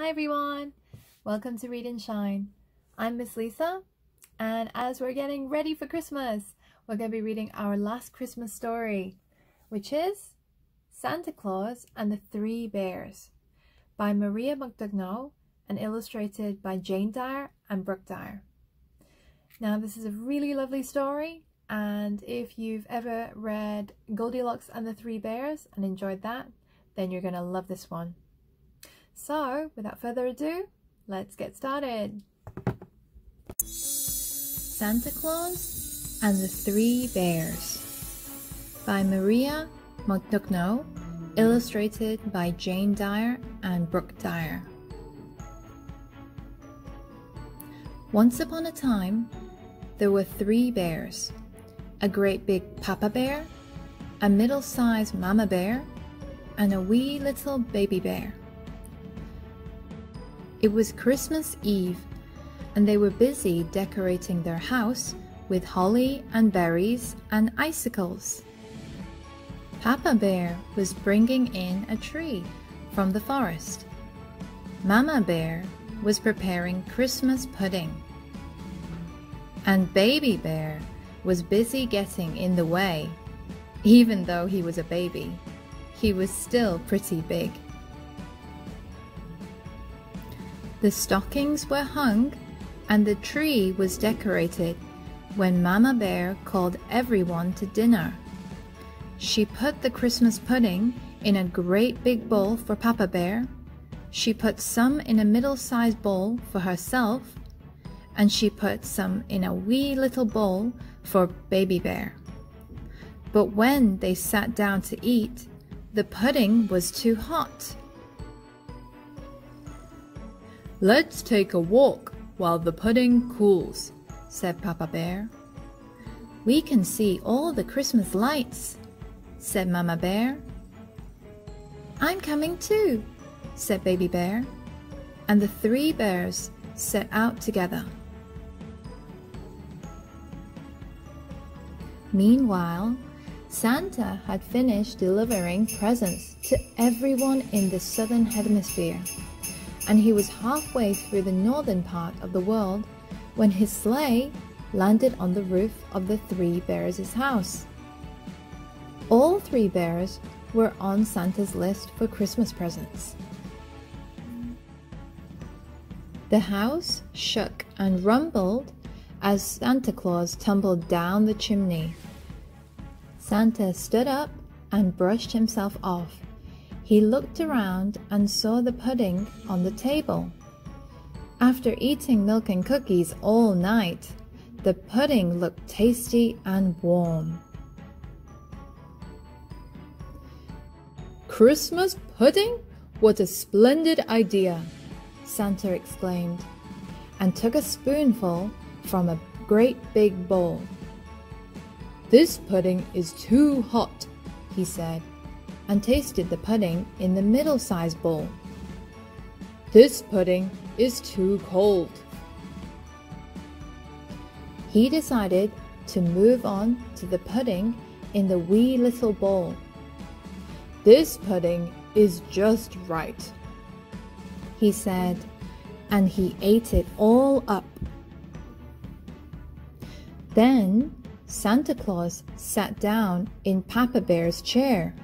Hi everyone! Welcome to Read and Shine. I'm Miss Lisa and as we're getting ready for Christmas, we're going to be reading our last Christmas story, which is Santa Claus and the Three Bears by Maria Modugno and illustrated by Jane Dyer and Brooke Dyer. Now this is a really lovely story and if you've ever read Goldilocks and the Three Bears and enjoyed that, then you're going to love this one. So, without further ado, let's get started. Santa Claus and the Three Bears by Maria Modugno, illustrated by Jane Dyer and Brooke Dyer. Once upon a time, there were three bears a great big papa bear, a middle sized mama bear, and a wee little baby bear. It was Christmas Eve, and they were busy decorating their house with holly and berries and icicles. Papa Bear was bringing in a tree from the forest. Mama Bear was preparing Christmas pudding. And Baby Bear was busy getting in the way. Even though he was a baby, he was still pretty big. The stockings were hung and the tree was decorated when Mama Bear called everyone to dinner. She put the Christmas pudding in a great big bowl for Papa Bear. She put some in a middle-sized bowl for herself, and she put some in a wee little bowl for Baby Bear. But when they sat down to eat, the pudding was too hot. Let's take a walk while the pudding cools, said Papa Bear. We can see all the Christmas lights, said Mama Bear. I'm coming too, said Baby Bear. And the three bears set out together. Meanwhile, Santa had finished delivering presents to everyone in the southern hemisphere and he was halfway through the northern part of the world when his sleigh landed on the roof of the Three Bears' house. All three bears were on Santa's list for Christmas presents. The house shook and rumbled as Santa Claus tumbled down the chimney. Santa stood up and brushed himself off he looked around and saw the pudding on the table. After eating milk and cookies all night, the pudding looked tasty and warm. Christmas pudding? What a splendid idea! Santa exclaimed, and took a spoonful from a great big bowl. This pudding is too hot, he said and tasted the pudding in the middle-sized bowl. This pudding is too cold. He decided to move on to the pudding in the wee little bowl. This pudding is just right, he said, and he ate it all up. Then Santa Claus sat down in Papa Bear's chair.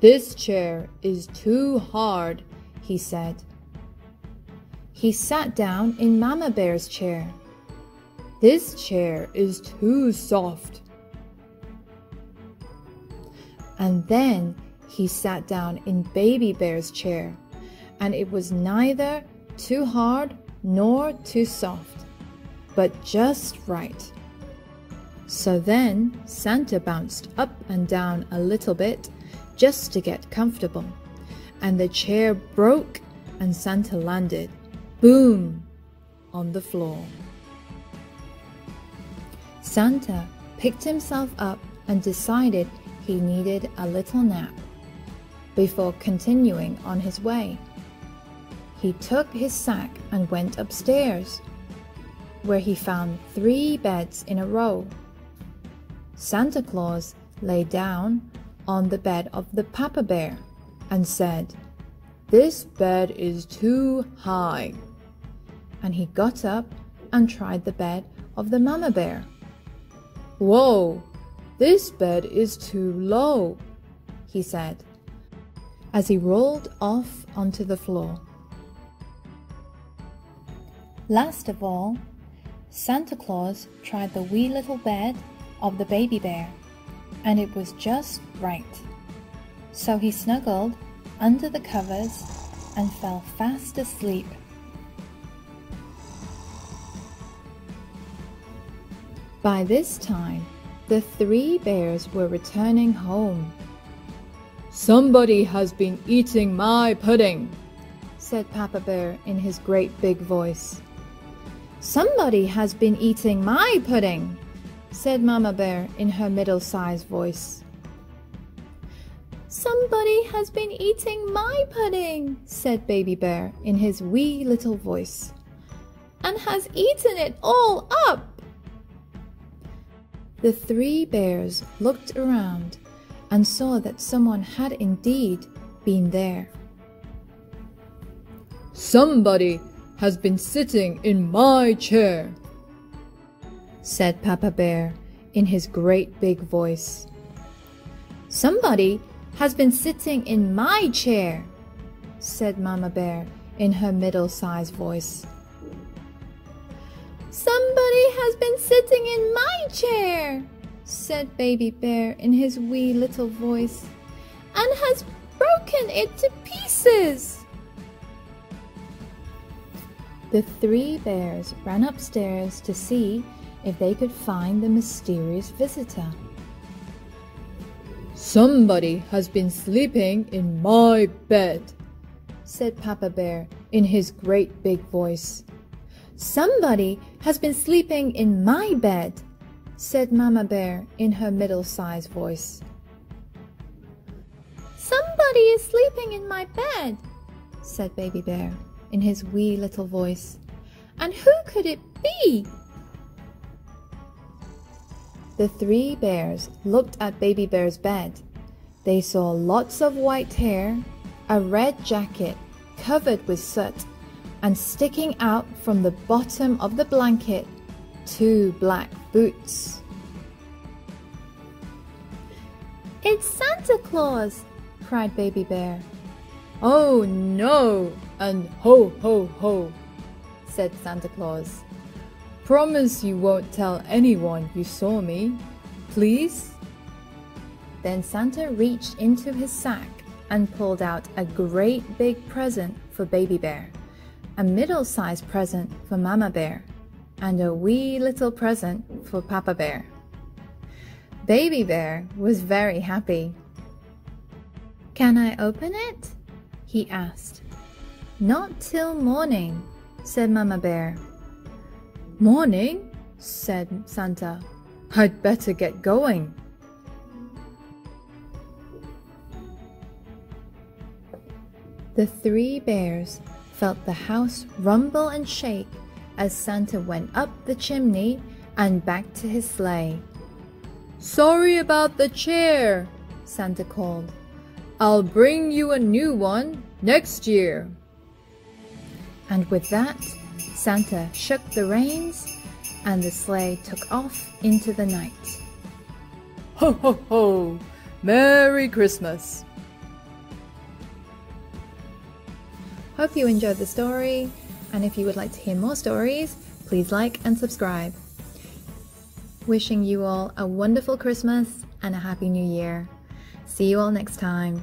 This chair is too hard, he said. He sat down in Mama Bear's chair. This chair is too soft. And then he sat down in Baby Bear's chair, and it was neither too hard nor too soft, but just right. So then Santa bounced up and down a little bit just to get comfortable, and the chair broke and Santa landed, boom, on the floor. Santa picked himself up and decided he needed a little nap before continuing on his way. He took his sack and went upstairs, where he found three beds in a row. Santa Claus lay down on the bed of the Papa Bear and said, This bed is too high. And he got up and tried the bed of the mama bear. Whoa, this bed is too low, he said, as he rolled off onto the floor. Last of all, Santa Claus tried the wee little bed of the baby bear, and it was just right. So he snuggled under the covers and fell fast asleep. By this time, the three bears were returning home. Somebody has been eating my pudding, said Papa Bear in his great big voice. Somebody has been eating my pudding, said Mama Bear in her middle-sized voice. Somebody has been eating my pudding, said Baby Bear in his wee little voice, and has eaten it all up. The three bears looked around and saw that someone had indeed been there. Somebody has been sitting in my chair, said Papa Bear in his great big voice. Somebody has been sitting in my chair, said Mama Bear in her middle-sized voice. Somebody has been sitting in my chair, said Baby Bear in his wee little voice, and has broken it to pieces. The three bears ran upstairs to see if they could find the mysterious visitor. Somebody has been sleeping in my bed, said Papa Bear in his great big voice. Somebody has been sleeping in my bed, said Mama Bear in her middle-sized voice. Somebody is sleeping in my bed, said Baby Bear in his wee little voice. And who could it be? The three bears looked at Baby Bear's bed. They saw lots of white hair, a red jacket covered with soot, and sticking out from the bottom of the blanket, two black boots. It's Santa Claus! cried Baby Bear. Oh no! And ho ho ho! said Santa Claus. Promise you won't tell anyone you saw me, please? Then Santa reached into his sack and pulled out a great big present for Baby Bear a middle-sized present for Mama Bear, and a wee little present for Papa Bear. Baby Bear was very happy. Can I open it? he asked. Not till morning, said Mama Bear. Morning? said Santa. I'd better get going. The three bears felt the house rumble and shake as Santa went up the chimney and back to his sleigh. Sorry about the chair, Santa called. I'll bring you a new one next year. And with that, Santa shook the reins and the sleigh took off into the night. Ho ho ho! Merry Christmas! Hope you enjoyed the story, and if you would like to hear more stories, please like and subscribe. Wishing you all a wonderful Christmas and a Happy New Year. See you all next time.